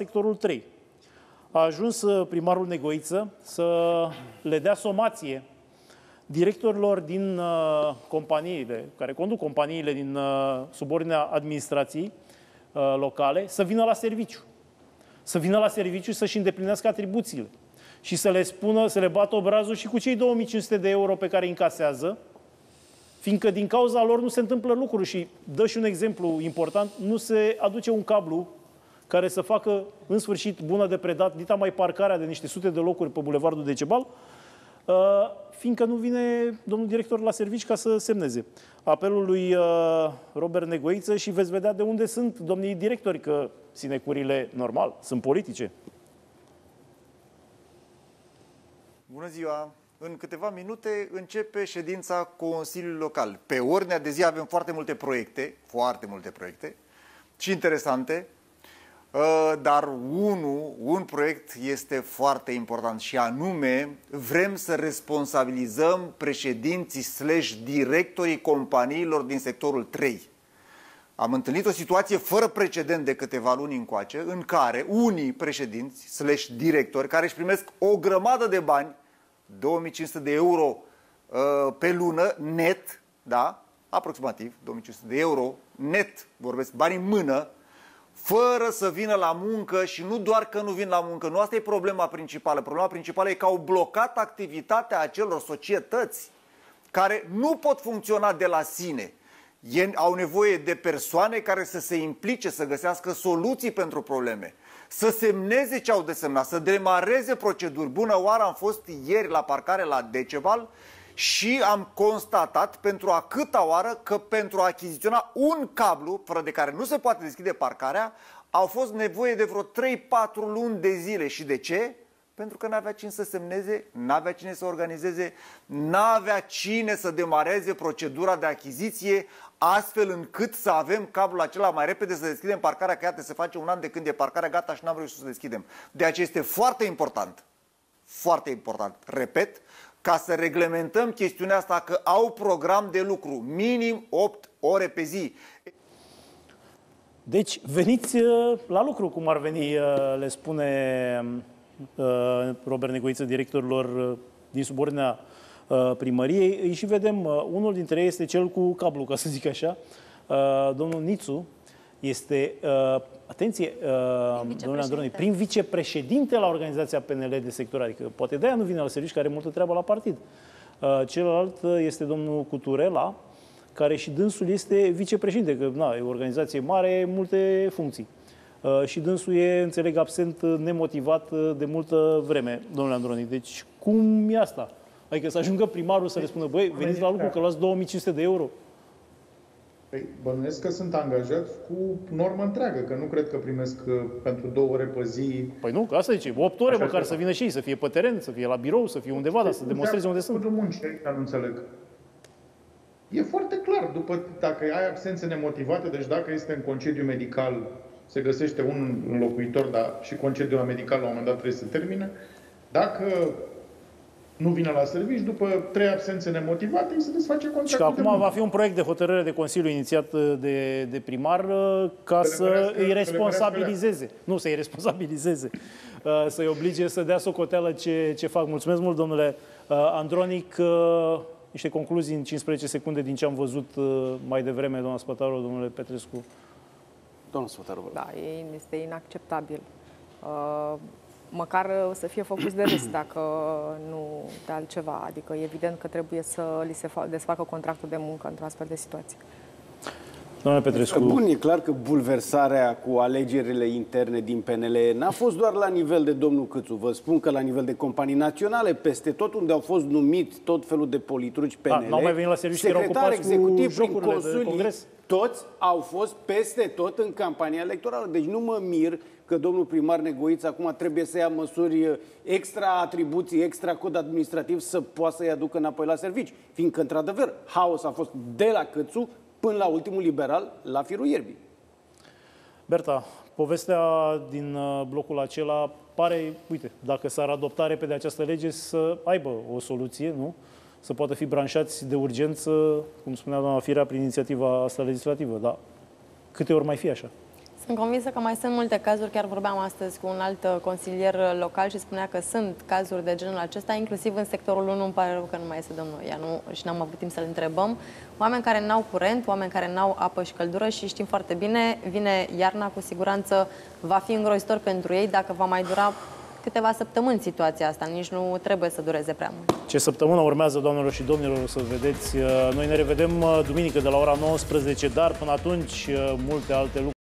sectorul 3. A ajuns uh, primarul Negoiță să le dea somație directorilor din uh, companiile, care conduc companiile din uh, subordinea administrației uh, locale, să vină la serviciu. Să vină la serviciu să-și îndeplinească atribuțiile și să le spună, să le bată obrazul și cu cei 2500 de euro pe care îi încasează, fiindcă din cauza lor nu se întâmplă lucruri și dă și un exemplu important, nu se aduce un cablu care să facă în sfârșit bună de predat, dita mai parcarea de niște sute de locuri pe Bulevardul Decebal, uh, fiindcă nu vine domnul director la servici ca să semneze apelul lui uh, Robert Negoiță și veți vedea de unde sunt domnii directori, că sinecurile normal sunt politice. Bună ziua! În câteva minute începe ședința Consiliului Local. Pe ordinea de zi avem foarte multe proiecte, foarte multe proiecte și interesante, uh, dar unul, un proiect este foarte important și anume vrem să responsabilizăm președinții slash directorii companiilor din sectorul 3. Am întâlnit o situație fără precedent de câteva luni încoace, în care unii președinți slash directori care își primesc o grămadă de bani 2500 de euro uh, pe lună net, da? aproximativ 2500 de euro net, vorbesc bani în mână, fără să vină la muncă și nu doar că nu vin la muncă, nu asta e problema principală. Problema principală e că au blocat activitatea acelor societăți care nu pot funcționa de la sine. Ei au nevoie de persoane care să se implice, să găsească soluții pentru probleme să semneze ce au de semnat, să demareze proceduri. Bună oară, am fost ieri la parcare la Decebal și am constatat pentru a câta oară că pentru a achiziționa un cablu, fără de care nu se poate deschide parcarea, au fost nevoie de vreo 3-4 luni de zile. Și de ce? Pentru că n-avea cine să semneze, n-avea cine să organizeze, n-avea cine să demareze procedura de achiziție, astfel încât să avem cablul acela mai repede să deschidem parcarea, că iată se face un an de când e parcarea gata și n-am reușit să deschidem. De aceea este foarte important, foarte important, repet, ca să reglementăm chestiunea asta că au program de lucru, minim 8 ore pe zi. Deci veniți uh, la lucru, cum ar veni, uh, le spune uh, Robert Negoiță, directorilor din subordinea Uh, primăriei. Îi și vedem, uh, unul dintre ei este cel cu cablu, ca să zic așa, uh, domnul Nițu, este, atenție, domnule Androni, prin vicepreședinte la organizația PNL de sector, adică poate de-aia nu vine la serviciu, care are multă treabă la partid. Celălalt este domnul Cuturela, care și dânsul este vicepreședinte, că na, e o organizație mare, multe funcții. și dânsul e, înțeleg, absent nemotivat de multă vreme, domnule Androni. Deci, cum e asta? Adică să ajungă primarul să le spună, băi, veniți la lucru că luați 2500 de euro. Păi, bănuiesc că sunt angajați cu normă întreagă, că nu cred că primesc uh, pentru două ore pe zi. Păi nu, că asta zice, 8 ore Așa măcar că... să vină și ei, să fie pe teren, să fie la birou, să fie undeva, dar să demonstreze unde sunt. Nu nu înțeleg. E foarte clar, după, dacă ai absențe nemotivate, deci dacă este în concediu medical, se găsește un înlocuitor, dar și concediul medical la un moment dat trebuie să termine. Dacă nu vine la servici, după trei absențe nemotivate, îi se desface contractul Și că acum va fi un proiect de hotărâre de Consiliu inițiat uh, de, de primar uh, ca să îi responsabilizeze. Nu, să îi responsabilizeze. Uh, să-i oblige să dea socoteală ce, ce fac. Mulțumesc mult, domnule Andronic. Niște concluzii în 15 secunde din ce am văzut mai devreme, doamna Spătaru, domnule Petrescu. Doamna Spătaru, Da, este inacceptabil măcar uh, să fie făcuți de râs, dacă nu de altceva. Adică e evident că trebuie să li se desfacă contractul de muncă într-o astfel de situație. Doamne Petrescu. Bun, e clar că bulversarea cu alegerile interne din PNL n-a fost doar la nivel de domnul Câțu. Vă spun că la nivel de companii naționale, peste tot unde au fost numiți tot felul de politici PNL, A, n-au mai venit la serviciu, secretar executiv prin consulii, toți au fost peste tot în campania electorală. Deci nu mă mir că domnul primar Negoiță acum trebuie să ia măsuri extra atribuții, extra cod administrativ să poată să-i aducă înapoi la servici. Fiindcă, într-adevăr, haos a fost de la Cățu până la ultimul liberal, la firul ierbii. Berta, povestea din uh, blocul acela pare, uite, dacă s-ar adopta repede această lege, să aibă o soluție, nu? Să poată fi branșați de urgență, cum spunea doamna Firea, prin inițiativa asta legislativă. Dar câte ori mai fi așa? Sunt convinsă că mai sunt multe cazuri, chiar vorbeam astăzi cu un alt uh, consilier uh, local și spunea că sunt cazuri de genul acesta, inclusiv în sectorul 1, îmi pare rău că nu mai este domnul Ianu și n-am avut timp să-l întrebăm. Oameni care n-au curent, oameni care n-au apă și căldură și știm foarte bine, vine iarna, cu siguranță va fi îngrozitor pentru ei dacă va mai dura câteva săptămâni situația asta, nici nu trebuie să dureze prea mult. Ce săptămână urmează, doamnelor și domnilor, o să vedeți. Uh, noi ne revedem duminică de la ora 19, dar până atunci multe alte lucruri.